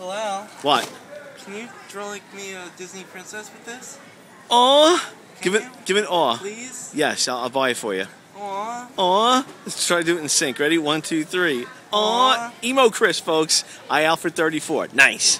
Hello. What? Can you draw like me a Disney princess with this? Aw. Give it, give it aw. Please? Yes, I'll, I'll buy it for you. Aw. Aw. Let's try to do it in sync. Ready? One, two, three. Aw. Emo Chris, folks. iAlfred34. Nice.